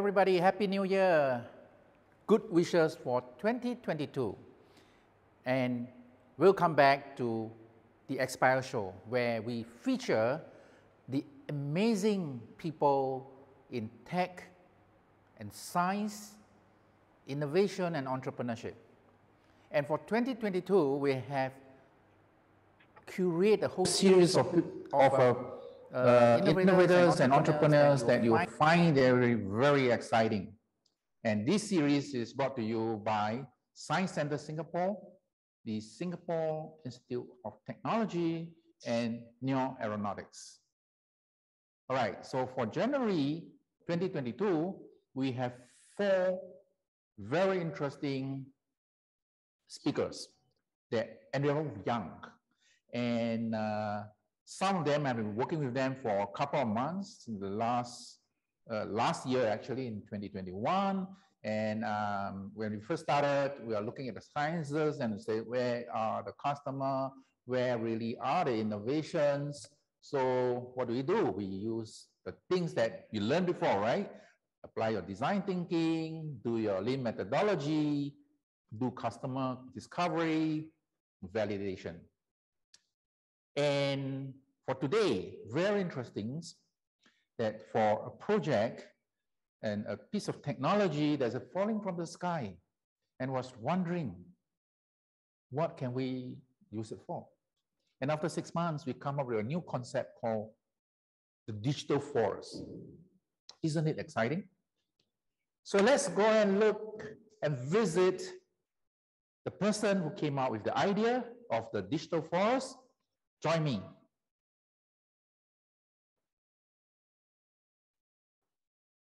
everybody, Happy New Year. Good wishes for 2022. And welcome back to the ASPIRE Show, where we feature the amazing people in tech and science, innovation and entrepreneurship. And for 2022, we have curated a whole series of, of uh, uh, innovators and entrepreneurs that you find very, very exciting. And this series is brought to you by Science Center Singapore, the Singapore Institute of Technology, and Neo Aeronautics. All right, so for January 2022, we have four very interesting speakers. They're Andrea Young, and uh, some of them have been working with them for a couple of months in the last uh, last year actually in 2021 and um, when we first started we are looking at the sciences and say where are the customer? Where really are the innovations? So what do we do? We use the things that you learned before right? Apply your design thinking do your lean methodology do customer discovery validation and for today, very interesting that for a project and a piece of technology that's falling from the sky and was wondering, what can we use it for? And after six months, we come up with a new concept called the digital forest. Isn't it exciting? So let's go and look and visit the person who came out with the idea of the digital forest Join me.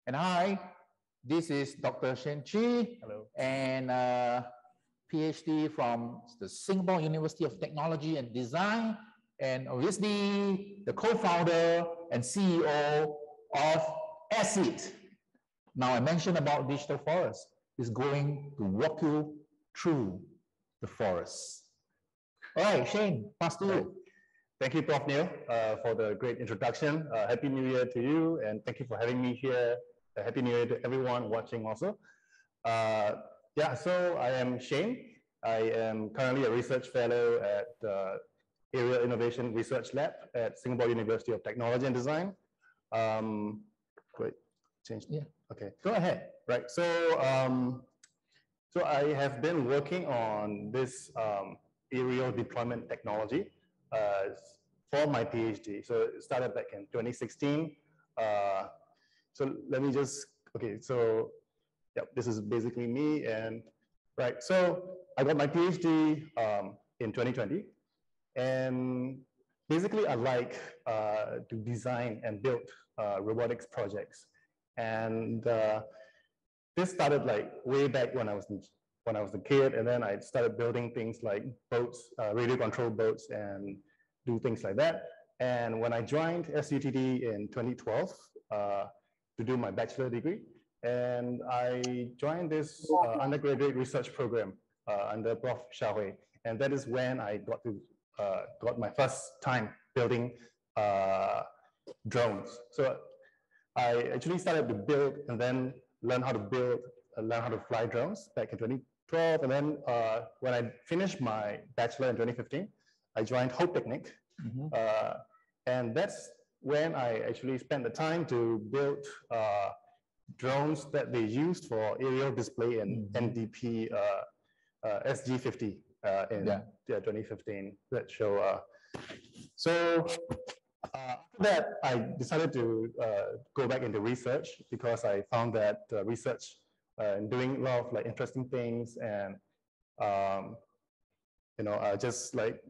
And hi, this is Dr. Shane Kyi. Hello. And uh, PhD from the Singapore University of Technology and Design, and obviously the co-founder and CEO of AirXeed. Now I mentioned about digital forest is going to walk you through the forest. All right, Shane, pass to you. Thank you, Prof. Neo, uh, for the great introduction. Uh, Happy New Year to you, and thank you for having me here. Uh, Happy New Year to everyone watching also. Uh, yeah, so I am Shane. I am currently a research fellow at uh, Aerial Innovation Research Lab at Singapore University of Technology and Design. Um, wait, change. Yeah. Okay, go ahead. Right. So, um, so I have been working on this um, aerial deployment technology for my PhD. So it started back in 2016. Uh, so let me just, okay, so yeah, this is basically me and right. So I got my PhD um, in 2020 and basically I like uh, to design and build uh, robotics projects. And uh, this started like way back when I was in, when I was a kid, and then I started building things like boats, uh, radio controlled boats, and do things like that. And when I joined SUTD in 2012 uh, to do my bachelor degree, and I joined this uh, undergraduate research program uh, under Prof. Shaohui, and that is when I got to uh, got my first time building uh, drones. So I actually started to build and then learn how to build, learn how to fly drones back in 2012, and then when I finished my bachelor in 2015, I joined HOPE Technik, mm-hmm. uh, and that's when I actually spent the time to build uh, drones that they used for aerial display in mm-hmm. NDP uh, uh SG50 uh, in yeah. Yeah, 2015. That show. Uh, so after that, I decided to go back into research because I found that research and doing a lot of like interesting things and um, you know, uh, just like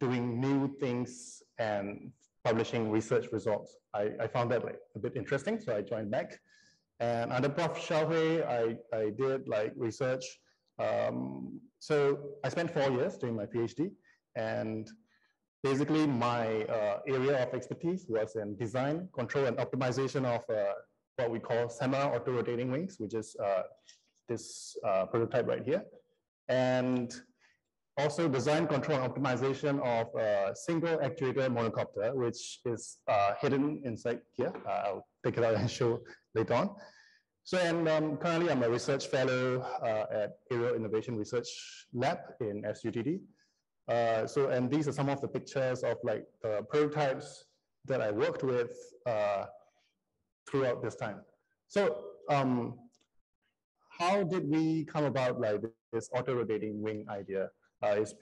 doing new things and publishing research results. I, I found that like a bit interesting, so I joined back. And under Prof. Shaohui, I, I did like research. Um, so I spent four years doing my PhD, and basically my uh, area of expertise was in design, control, and optimization of uh, what we call semi-auto rotating wings, which is uh, this uh, prototype right here. And also design, control, optimization of a single actuator monocopter, which is uh, hidden inside here. Uh, I'll take it out and show later on. So, and um, currently I'm a research fellow uh, at Aerial Innovation Research Lab in SUTD. Uh, so, and these are some of the pictures of like the prototypes that I worked with throughout this time. So, um, how did we come about like this auto-rotating wing idea? Uh, it's,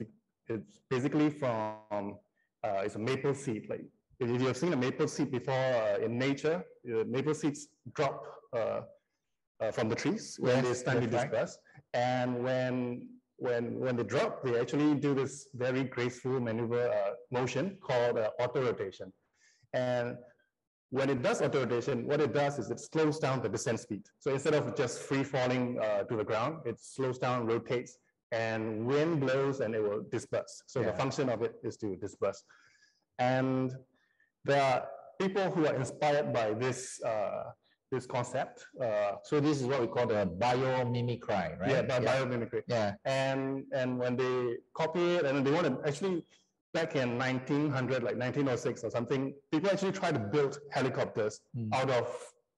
it's basically from, uh, it's a maple seed. Like if you have seen a maple seed before uh, in nature, maple seeds drop uh, uh, from the trees when yes, they stand dispersed. Right. And when when when they drop, they actually do this very graceful maneuver uh, motion called uh, auto rotation. And when it does auto rotation, what it does is it slows down the descent speed. So instead of just free falling uh, to the ground, it slows down, rotates, and wind blows and it will disperse. So yeah. the function of it is to disperse. And there are people who are inspired by this uh, this concept. Uh, so this is what we call the biomimicry, right? Yeah, yeah. biomimicry. Yeah. And and when they copy it and they want to actually back in 1900, like 1906 or something, people actually tried to build helicopters mm. out of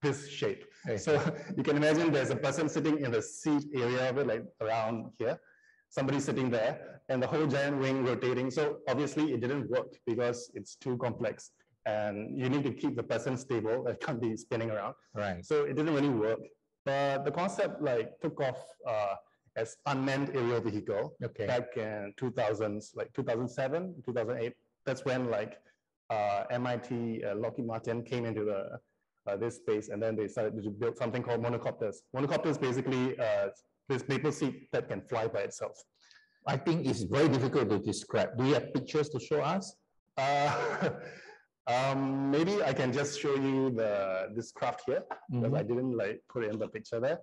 this shape. So you can imagine there's a person sitting in the seat area of it, like around here, somebody sitting there, and the whole giant wing rotating. So obviously it didn't work because it's too complex and you need to keep the person stable. It can't be spinning around. Right. So it didn't really work. But the concept like took off uh, as unmanned aerial vehicle okay. back in 2000s, like 2007, 2008. That's when like uh, MIT, uh, Lockheed Martin came into the uh, this space, and then they started to build something called monocopters. Monocopters basically uh, this maple seed that can fly by itself. I think it's very difficult to describe. Do you have pictures to show us? Uh, Um, maybe I can just show you the this craft here because mm -hmm. I didn't like put it in the picture there.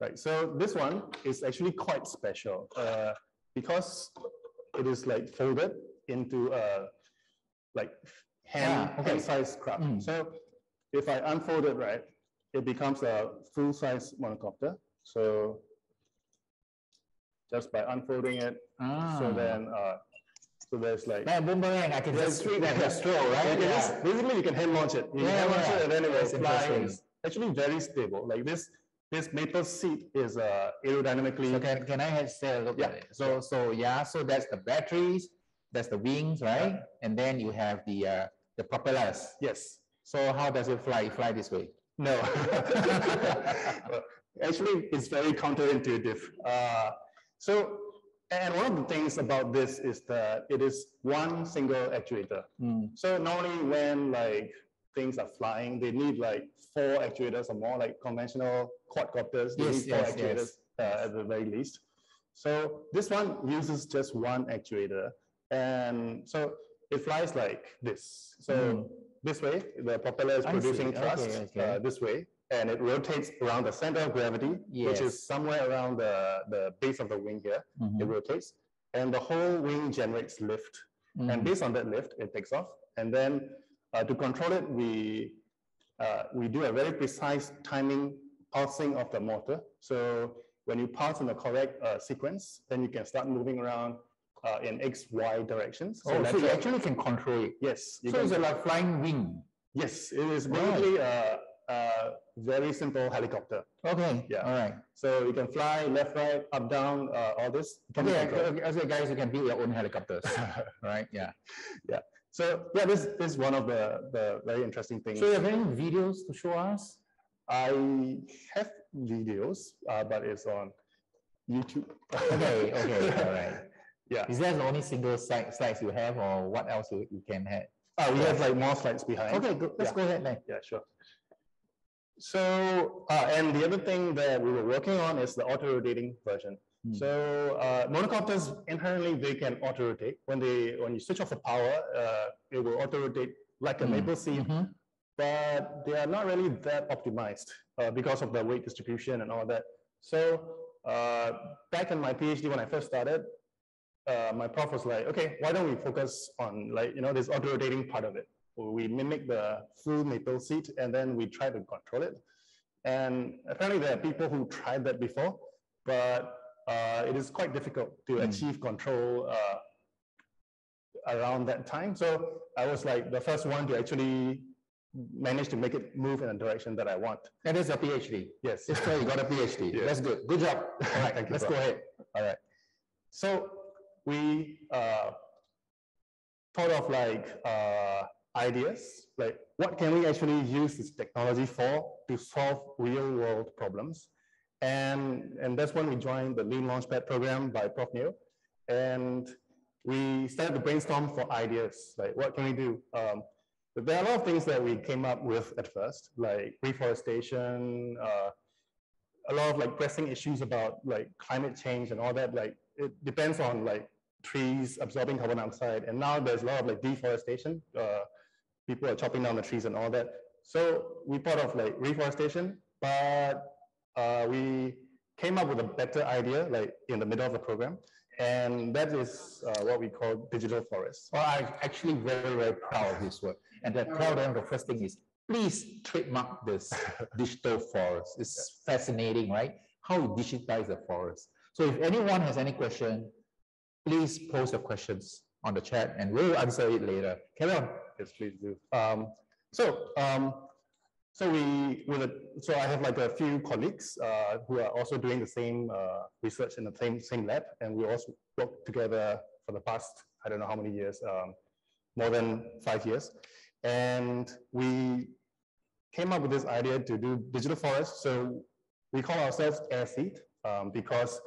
Right. So this one is actually quite special uh, because it is like folded into a like hand, ah, okay. size craft. Mm. So if I unfold it right, it becomes a full size monocopter. So just by unfolding it, ah. so then uh, so there's like that boomerang. I can just treat that as throw, right? Yeah. Just, basically, you can hand launch it. You yeah, hand launch yeah. it, and then it will fly. It's actually very stable. Like this, this maple seat is uh, aerodynamically. So can, can I have say a look yeah. at it? So so yeah, so that's the batteries, that's the wings, right? Yeah. And then you have the uh, the propellers. Yes. So how does it fly? fly this way? No. actually, it's very counterintuitive. Uh, so and one of the things about this is that it is one single actuator. Mm. So normally when like things are flying, they need like four actuators or more, like conventional quadcopters, they yes, need four yes, actuators yes. Uh, at the very least. So this one uses just one actuator. And so it flies like this. So mm. this way, the propeller is I producing see. thrust okay, okay. Uh, this way and it rotates around the center of gravity, yes. which is somewhere around the, the base of the wing here. Mm -hmm. It rotates, and the whole wing generates lift. Mm -hmm. And based on that lift, it takes off. And then to control it, we uh, we do a very precise timing pulsing of the motor. So when you pulse in the correct uh, sequence, then you can start moving around uh, in X, Y directions. So, oh, so you actually can control it. Yes. so it's like flying wing. Yes, it is basically right. Uh, very simple helicopter. Okay. Yeah. All right. So you can fly left, right, up, down, uh, all this. Okay. okay. Okay, guys, you can build your own helicopters. right. Yeah. Yeah. So yeah, this, this is one of the, the very interesting things. So you have any videos to show us? I have videos, uh, but it's on YouTube. okay. Okay. All right. Yeah. Is that the only single slide, slides you have, or what else you, you can have? Oh, we have like more slides behind. Okay, good. let's yeah. go ahead Then. Yeah, sure. So, uh, and the other thing that we were working on is the auto-rotating version. Hmm. So uh, monocopters inherently they can auto-rotate. When they when you switch off the power, uh, it will auto-rotate like a hmm. maple seed, mm -hmm. but they are not really that optimized uh, because of the weight distribution and all that. So uh, back in my PhD when I first started, uh, my prof was like, okay, why don't we focus on like you know this auto-rotating part of it? we mimic the full maple seat and then we try to control it. And apparently there are people who tried that before, but it is quite difficult to mm. achieve control uh, around that time. So I was like the first one to actually manage to make it move in a direction that I want. That is a PhD. Yes. This you got a PhD. Yeah. That's good. Good job. All right, Thank you, let's bro. go ahead. All right. So we uh, thought of like uh, ideas, like what can we actually use this technology for to solve real world problems? And, and that's when we joined the Lean Launchpad program by Prof. Neo. And we started to brainstorm for ideas, like what can we do? Um, but there are a lot of things that we came up with at first, like reforestation, uh, a lot of like pressing issues about like climate change and all that. Like it depends on like trees absorbing carbon dioxide, and now there's a lot of like deforestation. Uh, people are chopping down the trees and all that. So we thought of like reforestation, but uh, we came up with a better idea like in the middle of the program, and that is uh, what we call digital forests. Well, I'm actually very, very proud of this work. And that proud of the first thing is please trademark this digital forest. It's fascinating, right? How you digitize the forest. So if anyone has any question, please post your questions on the chat and we'll answer it later. Carry on. Yes, please do. Um, so, um, so we, with a, so I have like a few colleagues uh, who are also doing the same uh, research in the same same lab, and we also work together for the past I don't know how many years, um, more than five years, and we came up with this idea to do digital forest. So we call ourselves AirXeed um, because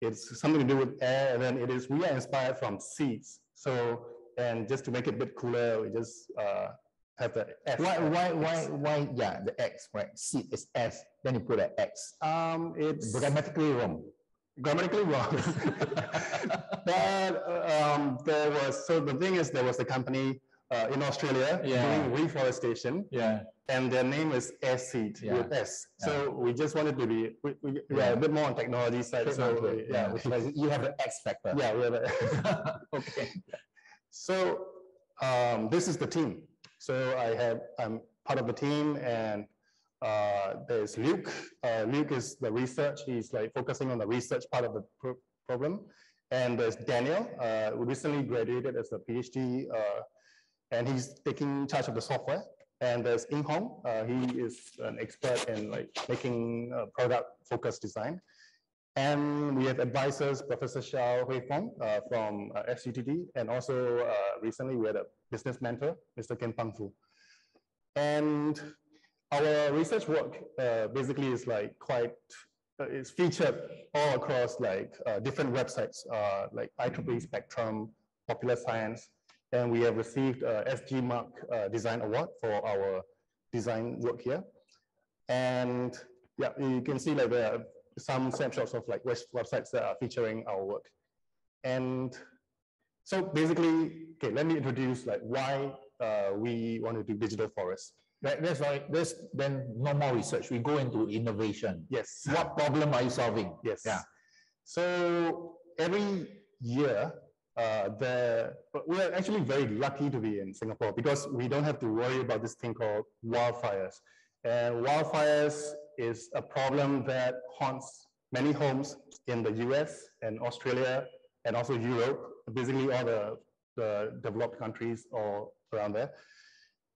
it's something to do with air, and then it is we are inspired from seeds. So and just to make it a bit cooler, we just uh, have the S. Why, why, why, why, yeah, the X, right? Seed is S, then you put an X. Um, it's Grammatically wrong. grammatically wrong. but um, there was so the thing is there was a company uh, in Australia Yeah. doing reforestation, Yeah. and their name is Seed Yeah. with S. So we just wanted to be we, we, we are a bit more on technology side. So we- yeah, yeah. You have the X factor. yeah, we have a, Okay. So um, this is the team. So I have I'm part of the team, and uh, there's Luke. Uh, Luke is the research. He's like focusing on the research part of the pro problem. And there's Daniel, uh, who recently graduated as a PhD, uh, and he's taking charge of the software. And there's Ing Hong. Uh, he is an expert in like making uh, product-focused design. And we have advisors, Professor Shaohui Foong uh, from uh, SUTD, and also uh, recently we had a business mentor, Mr. Ken Pang Fu. And our research work uh, basically is like quite, uh, it's featured all across like uh, different websites, uh, like IEEE Spectrum, Popular Science, and we have received uh, SG Mark Design Award for our design work here. And yeah, you can see like there some snapshots of like web- websites that are featuring our work. And so basically, okay, let me introduce like why uh, we want to do digital forest. That, that's why, there's then no more research. We go into innovation. Yes. What problem are you solving? Yes. Yeah. So every year, uh, the we are actually very lucky to be in Singapore because we don't have to worry about this thing called wildfires. And wildfires is a problem that haunts many homes in the US and Australia and also Europe, basically all the, the developed countries all around there.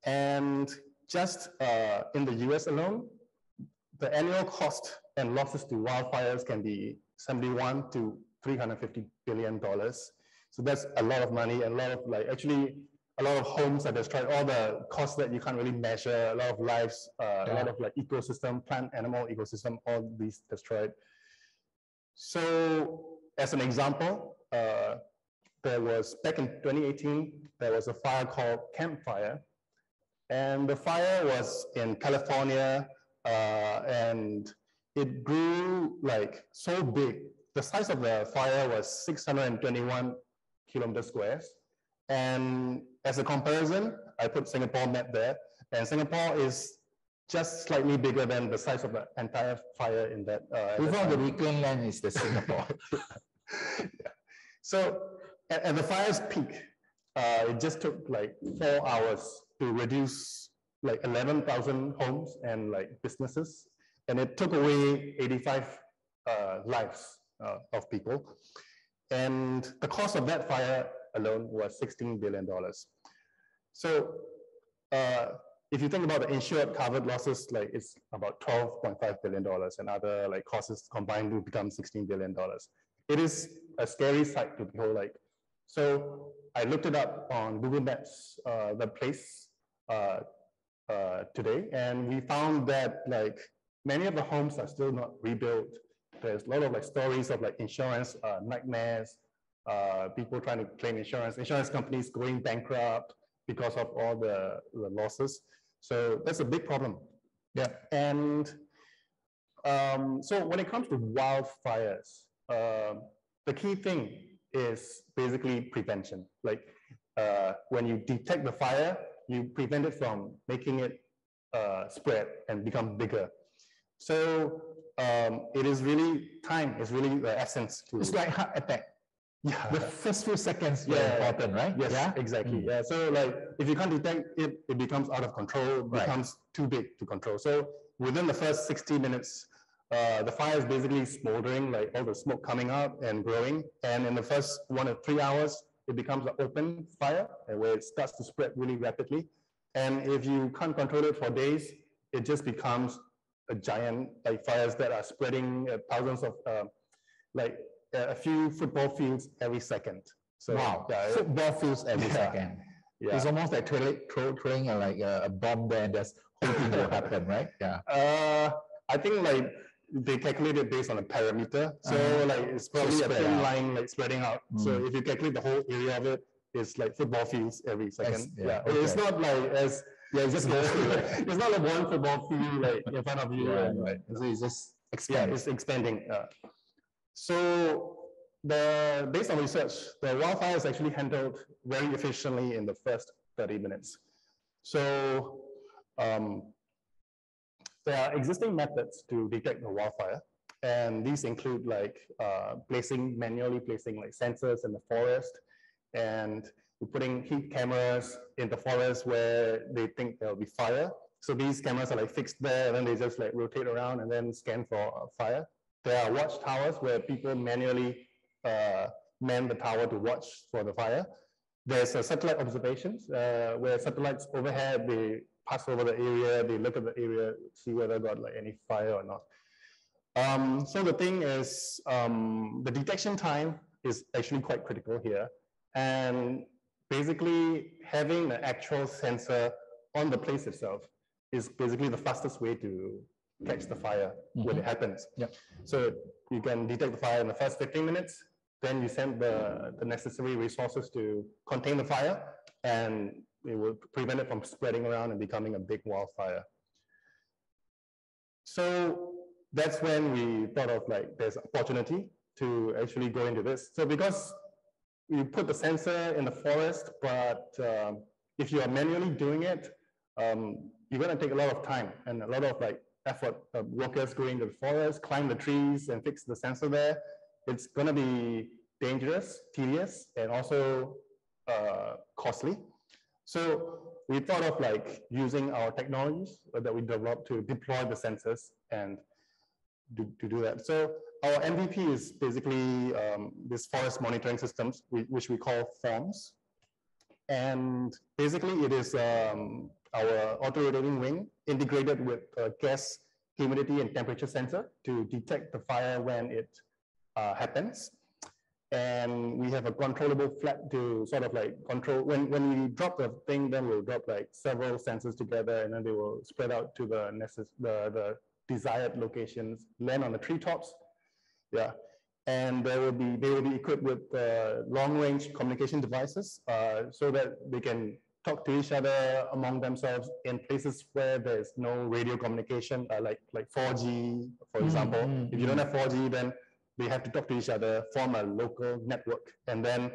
And just uh, in the US alone, the annual cost and losses to wildfires can be 71 to 350 billion dollars. So that's a lot of money and a lot of like actually a lot of homes are destroyed, all the costs that you can't really measure, a lot of lives, uh, a lot of like ecosystem, plant, animal ecosystem, all these destroyed. So as an example, uh, there was back in 2018, there was a fire called Camp Fire. And the fire was in California uh, and it grew like so big. The size of the fire was 621 kilometer squares. And as a comparison, I put Singapore map there, and Singapore is just slightly bigger than the size of the entire fire in that. Uh, Before the reclaimed land is the Singapore. Yeah. So at, at the fire's peak, uh, it just took like four hours to reduce like 11,000 homes and like businesses. And it took away 85 uh, lives uh, of people. And the cost of that fire alone was $16 billion. So uh, if you think about the insured covered losses, like it's about $12.5 billion and other like costs combined will become $16 billion. It is a scary sight to behold. Like, so I looked it up on Google Maps, uh, the place uh, uh, today, and we found that like many of the homes are still not rebuilt. There's a lot of like stories of like insurance uh, nightmares, uh, people trying to claim insurance, insurance companies going bankrupt because of all the, the losses. So that's a big problem. Yeah. And um, so when it comes to wildfires, uh, the key thing is basically prevention. Like uh, when you detect the fire, you prevent it from making it uh, spread and become bigger. So um, it is really time is really the essence to. It's like heart attack. Yeah. The first few seconds yeah. important, right? Yes, yeah? exactly. Mm. Yeah. So like if you can't detect it, it becomes out of control, it becomes right. too big to control. So within the first 60 minutes, uh, the fire is basically smoldering, like all the smoke coming out and growing. And in the first one or three hours, it becomes an open fire where it starts to spread really rapidly. And if you can't control it for days, it just becomes a giant like fires that are spreading uh, thousands of uh, like a few football fields every second. So wow, yeah, football fields every yeah. second. Yeah. It's almost like throwing, throwing a, like a, a bomb there and just hoping it will happen, right? Yeah. Uh, I think like they calculate it based on a parameter. So uh, like it's probably a thin out. line like spreading out. Mm. So if you calculate the whole area of it, it's like football fields every second. yeah, yeah. Okay. it's not like as yeah, it's just it's not like one football field like in front of you. Right, right. So it's just expanding. Yeah, it's expanding. Uh, so the based on research, the wildfire is actually handled very efficiently in the first 30 minutes. So um, there are existing methods to detect the wildfire, and these include like uh, placing manually placing like sensors in the forest, and putting heat cameras in the forest where they think there'll be fire. So these cameras are like fixed there, and then they just like rotate around and then scan for fire. There are watchtowers where people manually uh, man the tower to watch for the fire. There's a satellite observations uh, where satellites overhead, they pass over the area, they look at the area, see whether got like any fire or not. Um, so the thing is, um, the detection time is actually quite critical here. And basically having the actual sensor on the place itself is basically the fastest way to catch the fire mm -hmm. when it mm-hmm. happens. Yeah. So you can detect the fire in the first 15 minutes, then you send the, the necessary resources to contain the fire, and it will prevent it from spreading around and becoming a big wildfire. So that's when we thought of like there's opportunity to actually go into this. So because you put the sensor in the forest, but um, if you are manually doing it, um, you're going to take a lot of time and a lot of like effort of workers going to the forest, climb the trees and fix the sensor there. It's going to be dangerous, tedious, and also uh, costly. So we thought of like using our technologies that we developed to deploy the sensors and do, to do that. So our MVP is basically um, this forest monitoring systems, which we call FORMS. And basically it is um, our auto-rotating wing integrated with gas humidity and temperature sensor to detect the fire when it uh, happens. And we have a controllable flap to sort of like control, when, when we drop the thing, then we'll drop like several sensors together and then they will spread out to the, the, the desired locations, land on the treetops. Yeah. And there will be, they will be equipped with uh, long range communication devices uh, so that they can talk to each other among themselves in places where there's no radio communication, uh, like like 4G, for mm, example. Mm, if you don't have 4G, then they have to talk to each other, form a local network, and then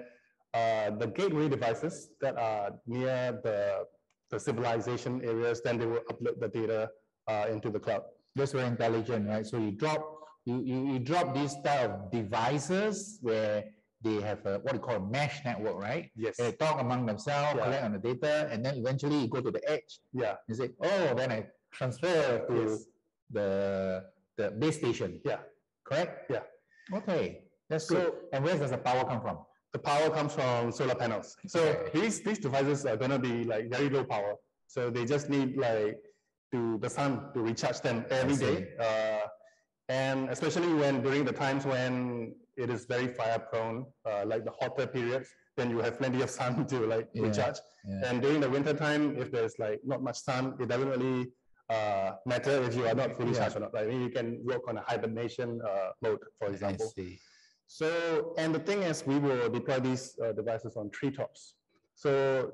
uh, the gateway devices that are near the the civilization areas, then they will upload the data uh, into the cloud. That's very intelligent, right? So you drop you, you, you drop these type of devices where they have a, what you call a mesh network, right? Yes. They talk among themselves, yeah. collect on the data, and then eventually you go to the edge. Yeah. You say, oh, then I transfer to yes. the the base station. Yeah. Correct? Yeah. Okay. That's so, good. And where does the power come from? The power comes from solar panels. So okay. these these devices are gonna be like very low power. So they just need like to the sun to recharge them every day. Uh, and especially when during the times when it is very fire prone, uh, like the hotter periods, then you have plenty of sun to like Yeah, recharge. yeah. And during the winter time, if there's like not much sun, it doesn't really uh, matter if you are not fully Yeah. charged or not. Like you can work on a hibernation uh, mode, for I example. see. So, and the thing is, we will deploy these uh, devices on treetops. So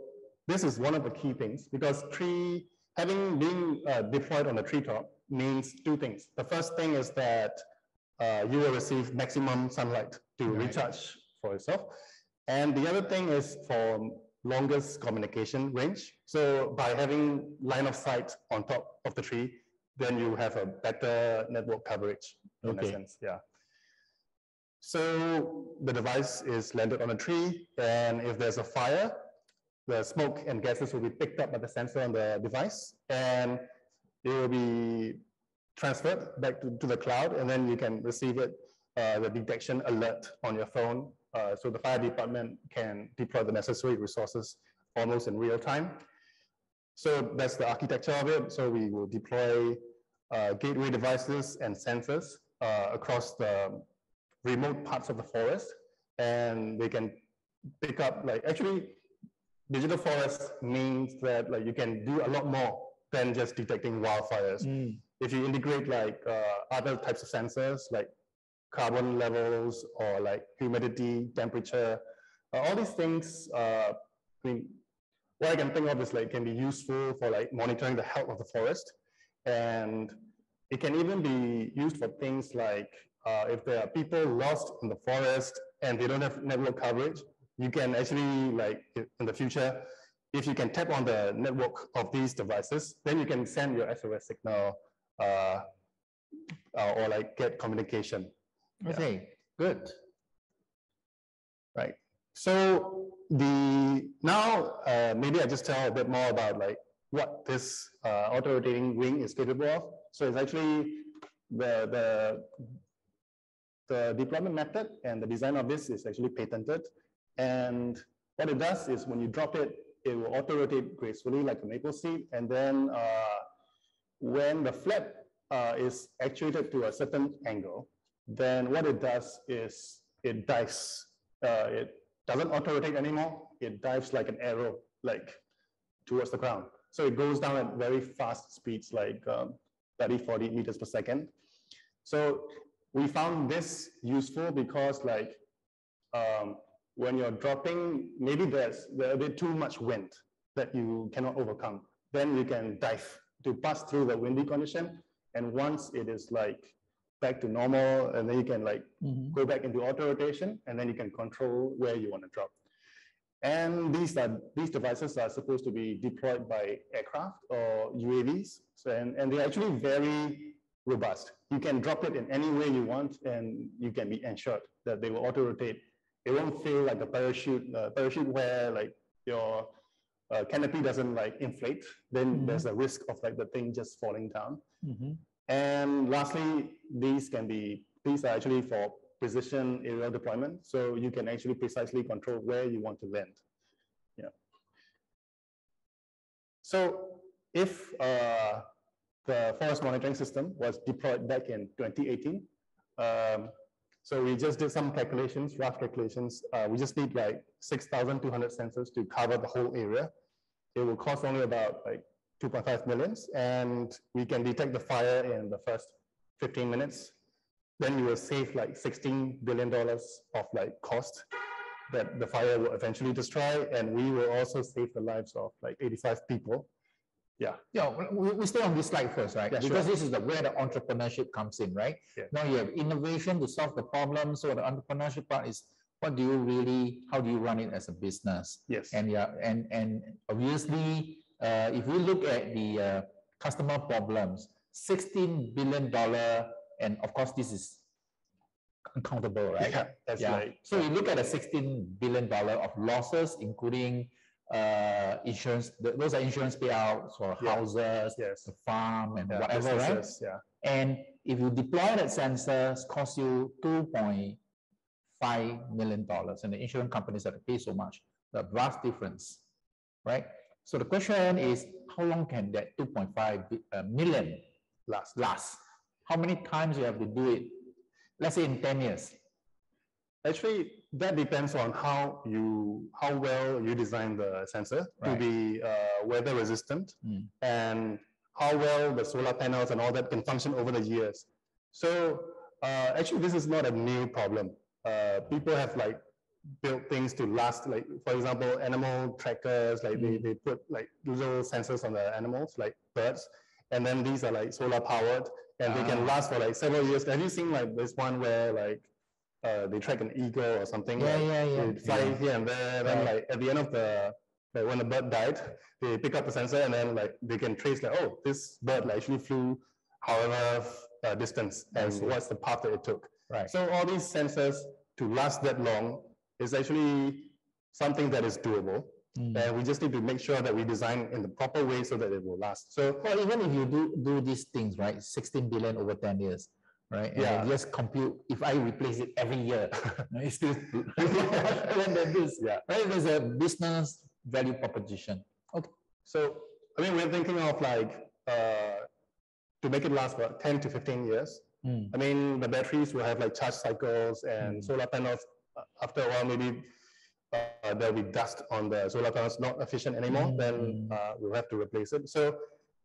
this is one of the key things because tree, having been uh, deployed on a treetop means two things. The first thing is that uh, you will receive maximum sunlight to Right. recharge for yourself. And the other thing is for longest communication range. So by having line of sight on top of the tree, then you have a better network coverage in Okay. a sense, yeah. So the device is landed on a tree, and if there's a fire, the smoke and gases will be picked up by the sensor on the device, and it will be transferred back to, to the cloud, and then you can receive it, uh, the detection alert on your phone. Uh, so the fire department can deploy the necessary resources almost in real time. So that's the architecture of it. So we will deploy uh, gateway devices and sensors uh, across the remote parts of the forest, and they can pick up like actually digital forest means that like you can do a lot more than just detecting wildfires. Mm. If you integrate like uh, other types of sensors like carbon levels or like humidity, temperature, uh, all these things. Uh, I mean, what I can think of is like can be useful for like monitoring the health of the forest, and it can even be used for things like uh, if there are people lost in the forest and they don't have network coverage, you can actually like in the future, if you can tap on the network of these devices, then you can send your SOS signal uh, uh, or like get communication. Yeah. Okay, good. Right. So the now uh, maybe I just tell a bit more about like what this uh, auto rotating wing is capable of. So it's actually the the the deployment method and the design of this is actually patented. And what it does is when you drop it, it will auto rotate gracefully like a maple seed. And then uh, when the flap uh, is actuated to a certain angle, then what it does is it dives. Uh, it doesn't auto rotate anymore. It dives like an arrow, like towards the ground. So it goes down at very fast speeds, like um, 30, 40 meters per second. So we found this useful because like um, when you're dropping, maybe there's a bit too much wind that you cannot overcome. Then you can dive to pass through the windy condition. And once it is like back to normal, and then you can like Mhm. go back into auto rotation, and then you can control where you want to drop. And these are these devices are supposed to be deployed by aircraft or UAVs. So and, and they're actually very robust. You can drop it in any way you want, and you can be ensured that they will auto rotate. It won't feel like a parachute uh, parachute where like your uh, canopy doesn't like inflate. Then Mhm. there's a risk of like the thing just falling down. Mhm. And lastly, these can be, these are actually for precision aerial deployment. So you can actually precisely control where you want to land. Yeah. So if uh, the forest monitoring system was deployed back in 2018, um, so we just did some calculations, rough calculations. Uh, we just need like 6,200 sensors to cover the whole area. It will cost only about like 2.5 millions, and we can detect the fire in the first 15 minutes. Then you will save like 16 billion dollars of like cost that the fire will eventually destroy, and we will also save the lives of like 85 people. Yeah, Yeah, we, we stay on this slide first, right? Yeah, sure. Because this is the where the entrepreneurship comes in, right? Yeah. Now you have innovation to solve the problem. So the entrepreneurship part is what do you really, how do you run it as a business? yes, And yeah, and and obviously, uh, if we look at the uh, customer problems, sixteen billion dollar, and of course this is uncountable, right? yeah, that's Yeah. like, So you look at the sixteen billion dollar of losses, including uh, insurance. th- Those are insurance payouts for Yeah. houses, yes, the farm, and yeah, whatever, right? businesses, Yeah, And if you deploy that sensors, cost you two point five million dollars, and the insurance companies have to pay so much. The vast difference, right? So the question is, how long can that 2.5 uh, last. last? How many times you have to do it? Let's say in 10 years. Actually, that depends on how you how well you design the sensor to be uh, weather resistant Mm. and how well the solar panels and all that can function over the years. So uh, actually, this is not a new problem. Uh, people have like built things to last. Like for example, animal trackers. Like they, Mm. they put like little sensors on the animals, like birds, and then these are like solar powered and they can Ah. last for like several years. Have you seen like this one where like uh, they track an eagle or something? Yeah, like, yeah, yeah. It flies here and there. Then Right. like at the end of the like when the bird died, they pick up the sensor and then like they can trace like oh this bird like, actually flew however uh, distance and what's the path that it took. Right. So all these sensors to last that long is actually something that is doable. Mm. And we just need to make sure that we design in the proper way so that it will last. So Well, even if you do do these things, right, 16 billion over 10 years, right? And Yeah. just compute, if I replace it every year, it's still than this. Yeah. Right? There's a business value proposition. Okay. So, I mean, we're thinking of like, uh, to make it last for 10 to 15 years. Mm. I mean, the batteries will have like charge cycles and Mm. solar panels. uh, After a while, maybe uh, there'll be dust on the solar panels, not efficient anymore, Mm, then mm. uh, we'll have to replace it. So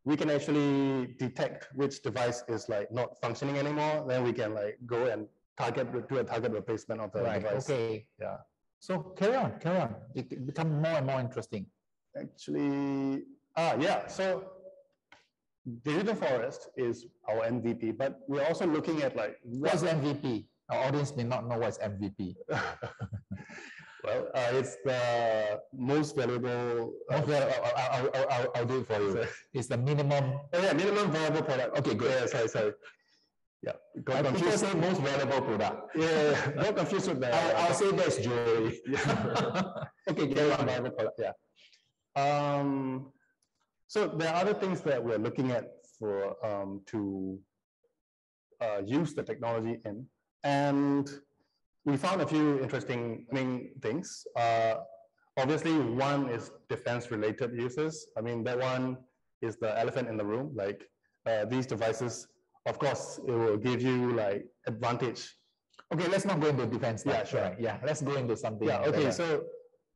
we can actually detect which device is like not functioning anymore. Then we can like go and target, do a target replacement of the Right, device. okay. Yeah. So carry on, carry on. It become more and more interesting. Actually, ah, yeah, so Digital Forest is our MVP, but we're also looking at like What's what MVP? Our audience may not know what's MVP. Well, uh, it's the most valuable. uh, I'll, I'll, I'll, I'll, do it for you. It's the minimum. Oh, yeah, minimum viable product. Okay, good. Yeah, sorry, sorry. Yeah, I got people confused. say most valuable product. Yeah, yeah, yeah, got confused with the. I'll, I'll say that's jewelry. Okay, minimum viable product, yeah. Um, so there are other things that we're looking at for, um, to uh, use the technology in. And we found a few interesting, I mean, things. Uh, obviously, one is defense-related uses. I mean, that one is the elephant in the room. Like uh, these devices, of course, it will give you like advantage. Okay, let's not go into defense. Yeah, sure. Right, Yeah, let's go into something. Yeah. Okay. better. So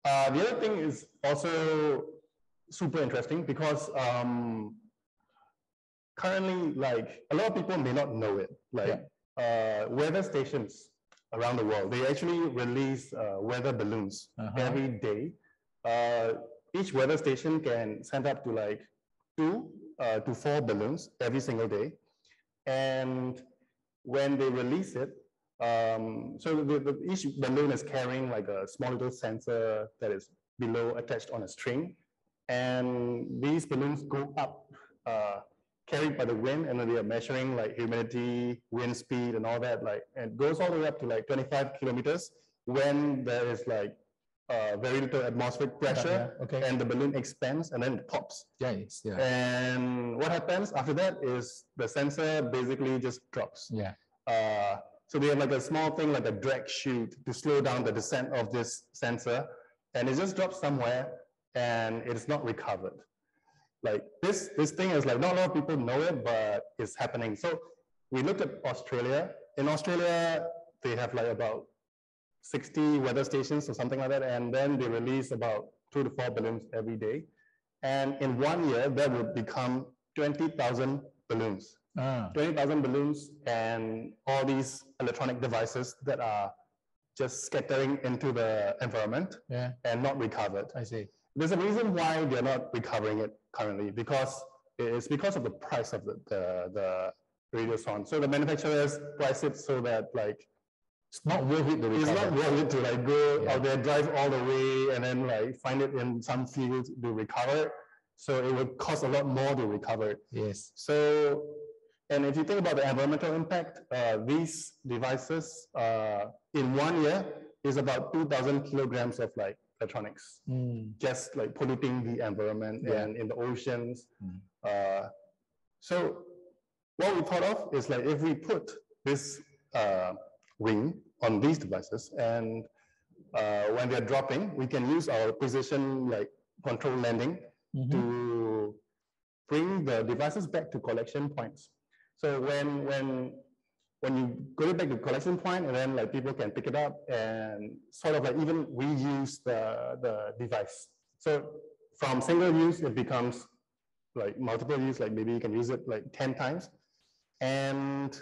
uh, the other thing is also super interesting because um, currently, like a lot of people may not know it. Like uh, weather stations around the world, they actually release uh, weather balloons Uh-huh. every day. Uh, each weather station can send up to like two uh, to four balloons every single day. And when they release it, um, so the, the, each balloon is carrying like a small little sensor that is below attached on a string. And these balloons go up, uh, carried by the wind, and then they are measuring like humidity, wind speed, and all that. Like, and it goes all the way up to like 25 kilometers when there is like uh, very little atmospheric pressure, yeah, okay. and the balloon expands and then it pops. Yeah, yeah. And what happens after that is the sensor basically just drops. yeah. Uh, so they have like a small thing like a drag chute to slow down the descent of this sensor, and it just drops somewhere and it's not recovered. Like this, this thing is like not a lot of people know it, but it's happening. So we looked at Australia. In Australia, they have like about 60 weather stations or something like that, and then they release about two to four balloons every day. And in one year, that would become 20,000 balloons. Ah, 20,000 balloons and all these electronic devices that are just scattering into the environment yeah, and not recovered. I see. There's a reason why they're not recovering it currently because it's because of the price of the, the, the radiosonde. So the manufacturers price it so that like It's not worth it to recover. it's not worth it to like go Yeah. out there, drive all the way and then like find it in some field to recover it. So it would cost a lot more to recover it. Yes. So, and if you think about the environmental impact, uh, these devices uh, in one year is about 2,000 kilograms of like electronics, Mm, just like polluting the environment Yeah. and in the oceans. Mm. Uh, so, what we thought of is like if we put this uh, ring on these devices and uh, when they're dropping, we can use our precision like control landing mm -hmm. to bring the devices back to collection points. So when when when you go back to collection point and then like people can pick it up and sort of like even reuse the, the device. So from single use, it becomes like multiple use, like maybe you can use it like 10 times. And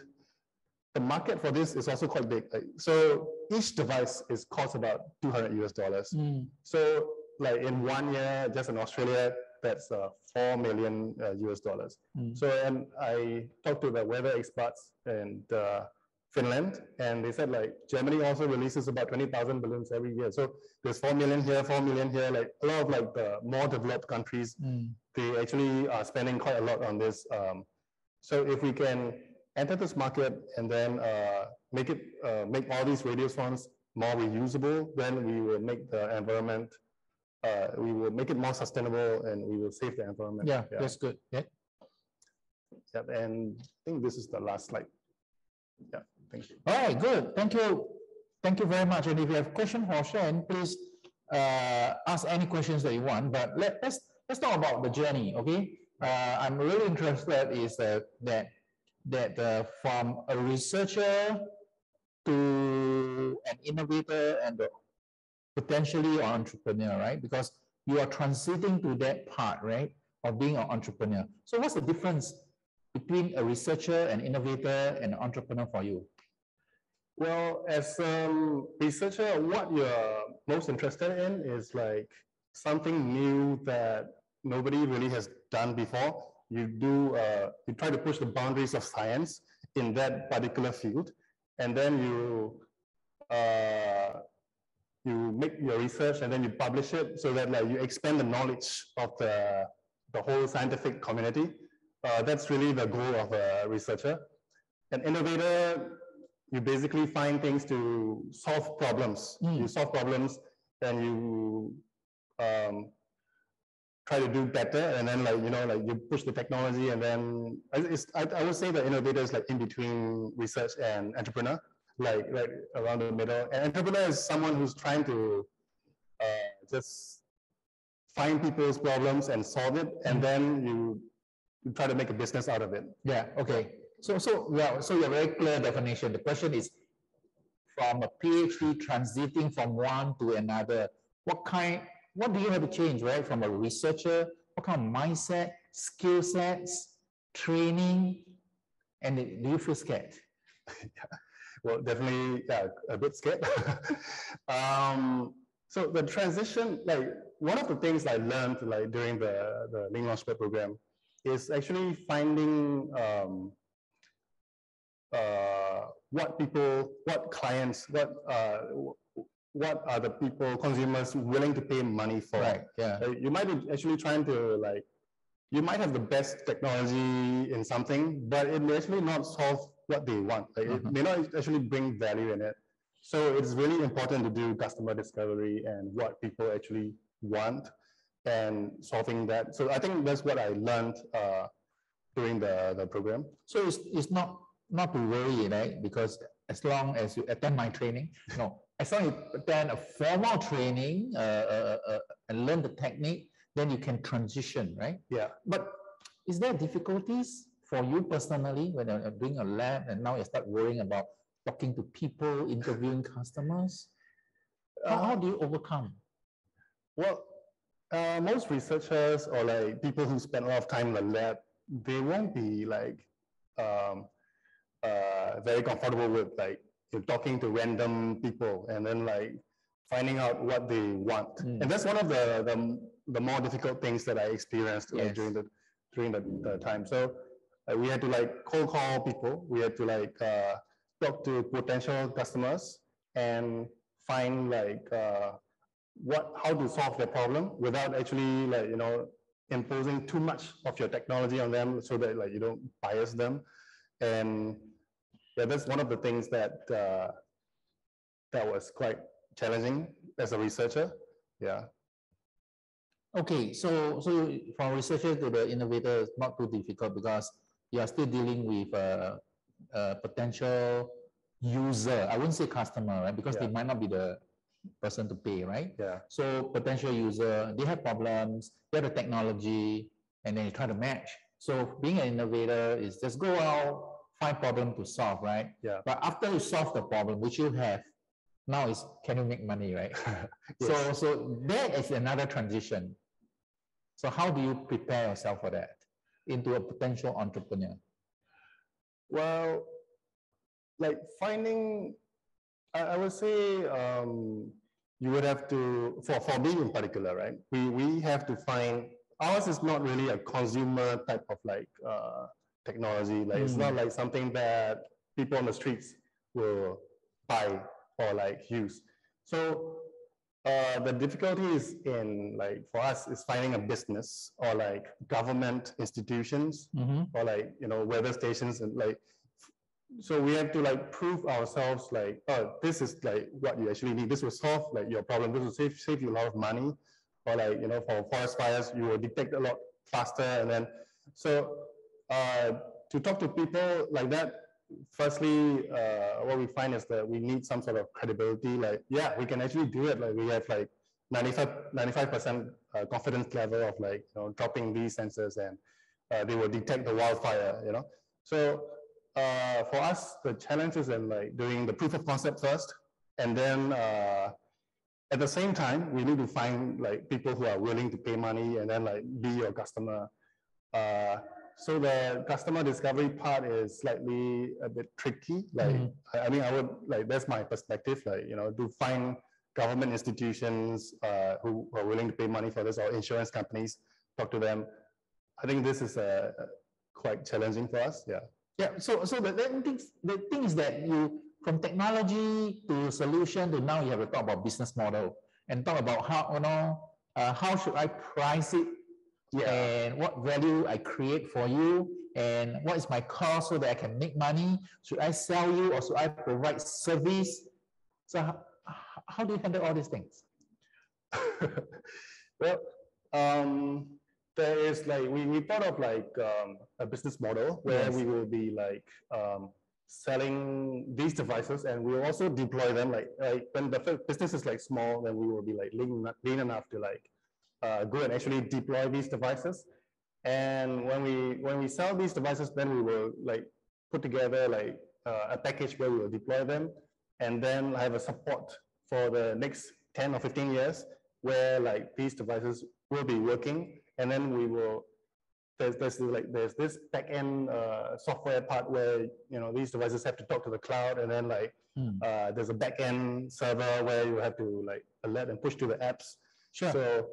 the market for this is also quite big. Like, so each device is cost about 200 US dollars. Mm. So like in one year, just in Australia, that's uh, 4 million uh, US dollars. Mm. So, and I talked to the weather experts in uh, Finland, and they said like Germany also releases about 20,000 balloons every year. So there's 4 million here, 4 million here, like a lot of like the more developed countries, mm. they actually are spending quite a lot on this. Um, so if we can enter this market and then uh, make it, uh, make all these radiosondes more reusable, then we will make the environment uh, we will make it more sustainable and we will save the environment. Yeah, yeah. that's good. Yeah. Yeah, and I think this is the last slide. Yeah, thank you. All right, good. Thank you. Thank you very much. And if you have questions for Shane, please uh, ask any questions that you want. But let, let's let's talk about the journey. Okay, uh, I'm really interested is uh, that that uh, from a researcher to an innovator and the potentially an entrepreneur, right? Because you are transiting to that part, right, of being an entrepreneur. So what's the difference between a researcher, an innovator, and an entrepreneur for you? Well, as a researcher, what you're most interested in is like something new that nobody really has done before. You do, uh, you try to push the boundaries of science in that particular field, and then you uh, you make your research and then you publish it so that like you expand the knowledge of the, the whole scientific community. Uh, that's really the goal of a researcher. An innovator, you basically find things to solve problems. Mm. You solve problems and you um, try to do better and then like, you know, like you push the technology and then I, I would say the innovator is like in between research and entrepreneur like right around the middle. An entrepreneur is someone who's trying to uh, just find people's problems and solve it, and mm-hmm. then you, you try to make a business out of it. Yeah. Okay. So so yeah. So your very clear definition. The question is from a PhD transiting from one to another. What kind? What do you have to change, right? From a researcher, what kind of mindset, skill sets, training, and do you feel scared? yeah well, definitely yeah, a bit scared. um, so the transition, like one of the things I learned like during the, the Lean Launchpad program is actually finding um, uh, what people, what clients, what uh, what are the people, consumers willing to pay money for? Right. Yeah. Uh, you might be actually trying to like, you might have the best technology in something, but it may actually not solve what they want. Like uh -huh. It may not actually bring value in it. So it's really important to do customer discovery and what people actually want and solving that. So I think that's what I learned uh, during the, the program. So it's, it's not not to worry, right? Because as long as you attend my training, no, as long as you attend a formal training uh, uh, uh, and learn the technique, then you can transition, right? Yeah. But is there difficulties for you personally, when you're doing a lab and now you start worrying about talking to people, interviewing customers, how, how do you overcome? Well, uh, most researchers or like people who spend a lot of time in the lab, they won't be like um, uh, very comfortable with like talking to random people and then like finding out what they want. Mm. And that's one of the, the, the more difficult things that I experienced yes. during the during the, the time. So uh, we had to like cold call people. We had to like uh, talk to potential customers and find like uh, what how to solve their problem without actually like you know imposing too much of your technology on them so that like you don't bias them. And yeah that's one of the things that uh, that was quite challenging as a researcher. Yeah. Okay so so from researcher to the innovator it's not too difficult because you are still dealing with a, a potential user. I wouldn't say customer, right? Because yeah. they might not be the person to pay, right? Yeah. So potential user, they have problems, they have the technology, and then you try to match. So being an innovator is just go out, find problem to solve, right? Yeah. But after you solve the problem, which you have, now is can you make money, right? So so that is another transition. So how do you prepare yourself for that into a potential entrepreneur? Well, like finding, I, I would say, um, you would have to, for, for me in particular, right? We, we have to find, ours is not really a consumer type of like, uh, technology. Like, it's not like something that people on the streets will buy or like use. So, uh, the difficulty is in like, for us, is finding a business or like government institutions or like you know weather stations and like so we have to like prove ourselves like oh this is like what you actually need. This will solve like your problem. This will save save you a lot of money or like you know for forest fires you will detect a lot faster and then so uh, to talk to people like that firstly uh, what we find is that we need some sort of credibility like yeah we can actually do it like we have like 95 percent uh, confidence level of like you know dropping these sensors and uh, they will detect the wildfire, you know. So uh, for us, the challenge is in like doing the proof of concept first, and then uh, at the same time, we need to find like people who are willing to pay money and then like be your customer. So the customer discovery part is slightly a bit tricky. Like, Mhm. I I mean, I would like that's my perspective. Like, you know, to find government institutions uh, who are willing to pay money for this or insurance companies, talk to them. I think this is uh, quite challenging for us. Yeah. Yeah, so so the, the things the thing is that you from technology to solution to now you have to talk about business model and talk about how you know uh, how should I price it and what value I create for you and what is my cost so that I can make money. Should I sell you or should I provide service? So how, how do you handle all these things? well, um, there is like we, we thought of like um, a business model where Yes. we will be like um, selling these devices and we will also deploy them like like when the business is like small then we will be like lean, lean enough to like uh, go and actually deploy these devices and when we when we sell these devices then we will like put together like uh, a package where we will deploy them and then have a support for the next 10 or 15 years where like these devices will be working and then we will there's there's like there's this back-end uh, software part where you know these devices have to talk to the cloud and then like Hmm. uh, there's a back-end server where you have to like alert and push to the apps Sure. so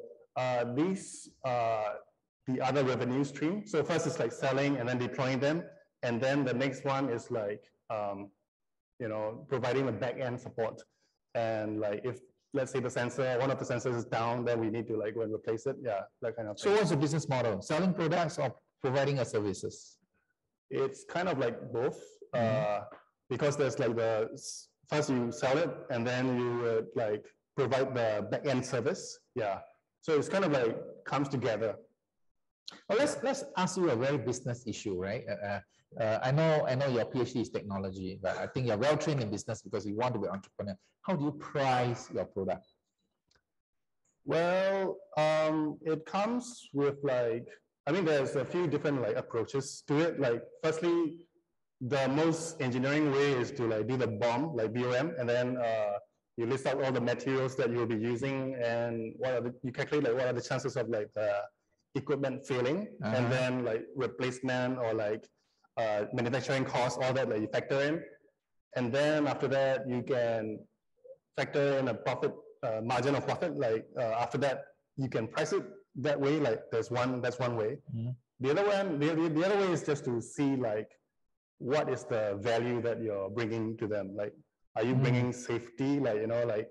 these are the other revenue stream. So first is like selling and then deploying them, and then the next one is like um, you know providing the back end support. And like if let's say the sensor, one of the sensors is down, then we need to like go and replace it. Yeah, that kind of So thing. what's the business model? Selling products or providing a services? it's kind of like both uh, Mhm. because there's like the first you sell it and then you would like provide the back end service. Yeah, so it's kind of like comes together. Well, let's let's ask you a very business issue, right? Uh, uh, uh, I know I know your PhD is technology, but I think you're well trained in business because you want to be an entrepreneur. How do you price your product? Well, um, it comes with like, I mean, there's a few different like approaches to it. Like, firstly, the most engineering way is to like do the bomb, like BOM, and then uh, you list out all the materials that you will be using and what are the, you calculate like what are the chances of like the equipment failing, Uh-huh. and then like replacement or like uh, manufacturing costs, all that like you factor in, and then after that you can factor in a profit uh, margin of profit. Like uh, after that, you can price it that way. Like there's one that's one way. Mhm. The other one, the, the, the other way is just to see like what is the value that you're bringing to them. Like, are you Mm. bringing safety? Like you know, like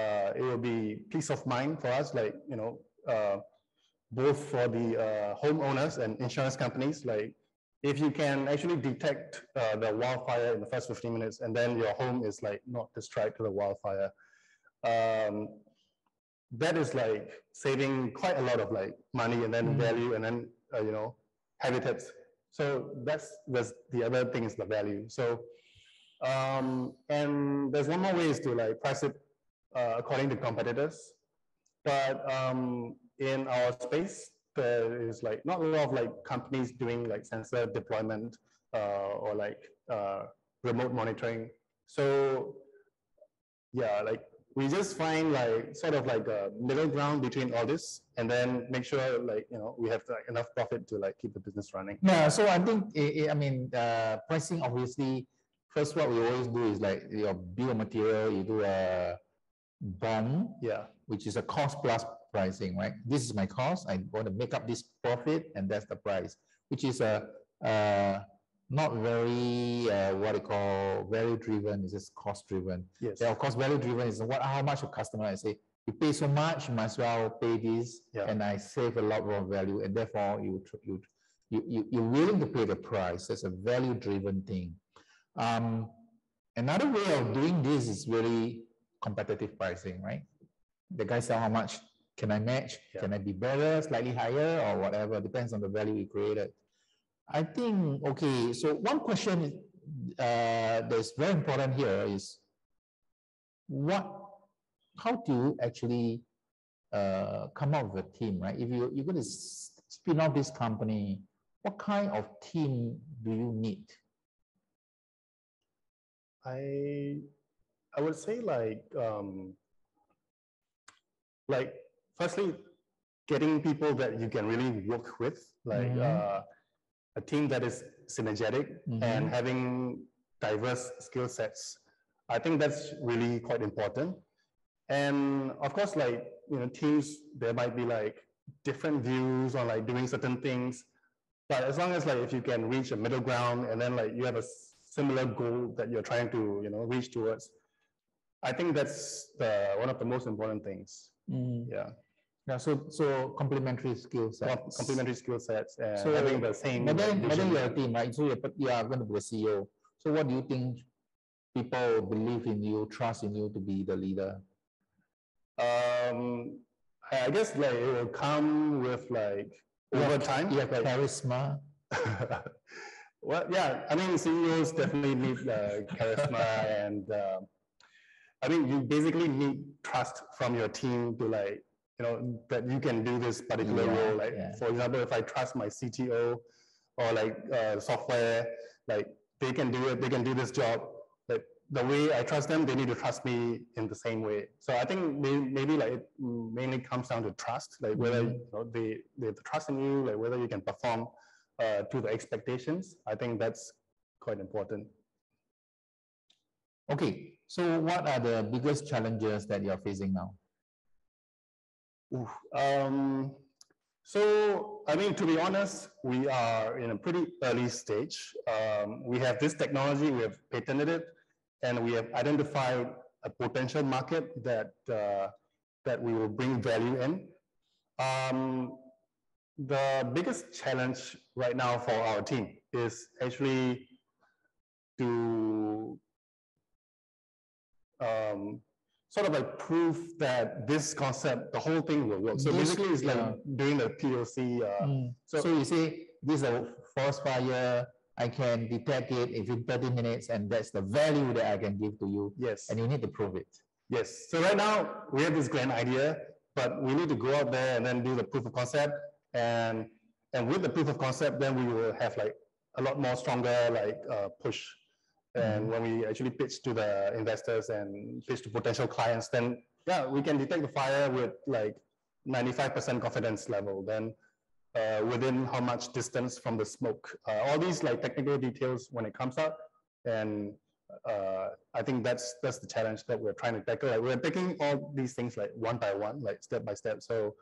uh, it will be peace of mind for us. Like you know, uh, both for the uh, homeowners and insurance companies. Like if you can actually detect uh, the wildfire in the first 15 minutes and then your home is like not destroyed to the wildfire, um, that is like saving quite a lot of like money and then Mm. value and then, uh, you know, habitats. So that's, that's the other thing is the value. So, um, and there's one more way is to like price it uh, according to competitors. But um, in our space, there is like not a lot of like companies doing like sensor deployment uh, or like uh, remote monitoring. So yeah, like we just find like sort of like a middle ground between all this and then make sure like you know we have like, enough profit to like keep the business running yeah so i think i mean uh, pricing obviously first what we always do is like your bill of material you do a bond yeah which is a cost plus pricing right this is my cost i want to make up this profit and that's the price which is a uh, not very uh, what I call value driven. It's just cost driven. Yes. Yeah, of course, value driven is what how much a customer I say you pay so much, you might as well pay this, yeah. and I save a lot more value, and therefore you you you, you you're willing to pay the price. That's a value driven thing. Um, another way of doing this is really competitive pricing, right? The guy sell how much can I match? Yeah. Can I be better, slightly higher, or whatever? Depends on the value we created. I think, okay, so one question uh, that's very important here is what, how do you actually uh, come up with a team, right? If you, you're going to spin off this company, what kind of team do you need? I, I would say like, um, like, firstly, getting people that you can really work with, like, mm -hmm. uh, a team that is synergetic mm-hmm. and having diverse skill sets. I think that's really quite important. And of course, like, you know, teams, there might be like different views on like doing certain things. But as long as like if you can reach a middle ground and then like you have a similar goal that you're trying to, you know, reach towards, I think that's the one of the most important things. Mm. Yeah. Yeah, so so complementary skill sets. Complementary skill sets and so having the same. But then you're a team, right? So you're, you are going to be a CEO. So what do you think people believe in you, trust in you to be the leader? Um, I guess like it will come with like over time. You have like, charisma. well, yeah. I mean, CEOs definitely need uh, charisma, and uh, I mean, you basically need trust from your team to like you know, that you can do this particular yeah, role. Like, yeah. for example, if I trust my CTO or like uh, software, like they can do it, they can do this job. Like the way I trust them, they need to trust me in the same way. So I think maybe like it mainly comes down to trust, like whether mm -hmm. you know, they, they trust in you, like whether you can perform uh, to the expectations. I think that's quite important. Okay, so what are the biggest challenges that you're facing now? Um, so, I mean, to be honest, we are in a pretty early stage. Um, we have this technology, we have patented it, and we have identified a potential market that, uh, that we will bring value in. Um, the biggest challenge right now for our team is actually to um, sort of like proof that this concept, the whole thing will work. So this, basically, it's like doing the POC. Uh, mm. so, so you say this is a forest fire. I can detect it within 30 minutes, and that's the value that I can give to you. Yes. And you need to prove it. Yes. So right now we have this grand idea, but we need to go out there and then do the proof of concept. And and with the proof of concept, then we will have like a lot more stronger like uh, push and mm-hmm. when we actually pitch to the investors and pitch to potential clients, then yeah, we can detect the fire with like 95% confidence level. Then uh, within how much distance from the smoke, uh, all these like technical details when it comes out. And uh, I think that's that's the challenge that we're trying to tackle. Like we're taking all these things like one by one, like step by step. So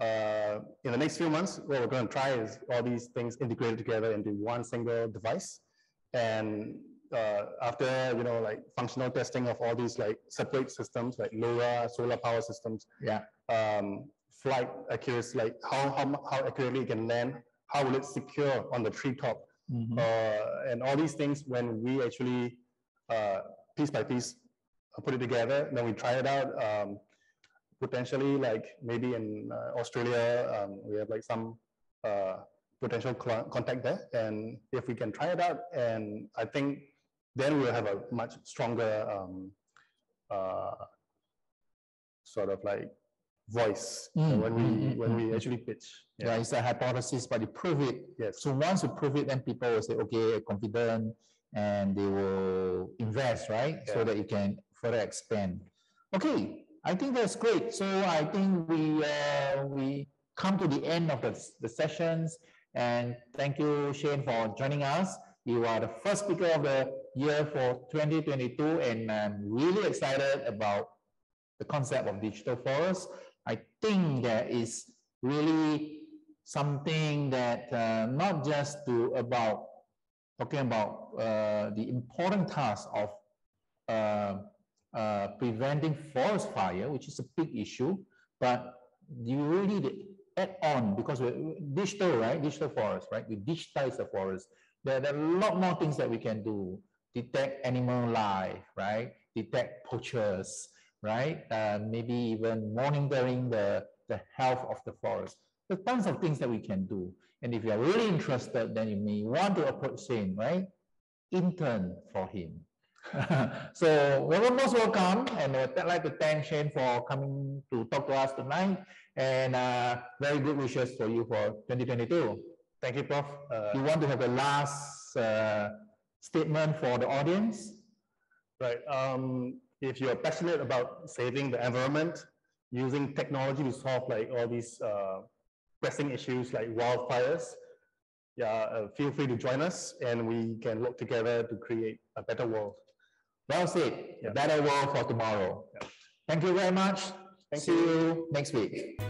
uh, in the next few months, what we're going to try is all these things integrated together into one single device. And uh, after you know like functional testing of all these like separate systems like LoRa, solar power systems, yeah, um, flight accuracy, like how, how how accurately it can land, how will it secure on the treetop, mm -hmm. uh, and all these things when we actually uh, piece by piece put it together, then we try it out. Um, potentially, like maybe in uh, Australia, um, we have like some uh, potential contact there, and if we can try it out, and I think then we'll have a much stronger um, uh, sort of like voice Mm, when we mm, mm, when mm, we mm. actually pitch. Yeah, it's a hypothesis, but you prove it. Yes. So once you prove it, then people will say, okay, confident, and they will invest, right? So that you can further expand. Okay, I think that's great. So I think we uh, we come to the end of the, the sessions, and thank you, Shane, for joining us. You are the first speaker of the year for 2022, and I'm really excited about the concept of digital forest. I think that is really something that uh, not just to about talking about uh, the important task of uh, preventing forest fire, which is a big issue, but you really need add on because we're digital, right? Digital forest, right? We digitize the forest. There, there are a lot more things that we can do. Detect animal life, right? Detect poachers, right? Uh, maybe even monitoring the, the health of the forest. There's tons of things that we can do. And if you're really interested, then you may want to approach him, right? Intern for him. so we're most welcome, and I'd like to thank Shane for coming to talk to us tonight, and uh, very good wishes for you for 2022. Thank you, Prof. Uh, You want to have the last uh, statement for the audience? Right. Um, if you're passionate about saving the environment, using technology to solve like all these uh, pressing issues like wildfires, yeah, uh, feel free to join us and we can work together to create a better world. Well said. Yeah. Better world for tomorrow. Yeah. Thank you very much. Thank See you next week.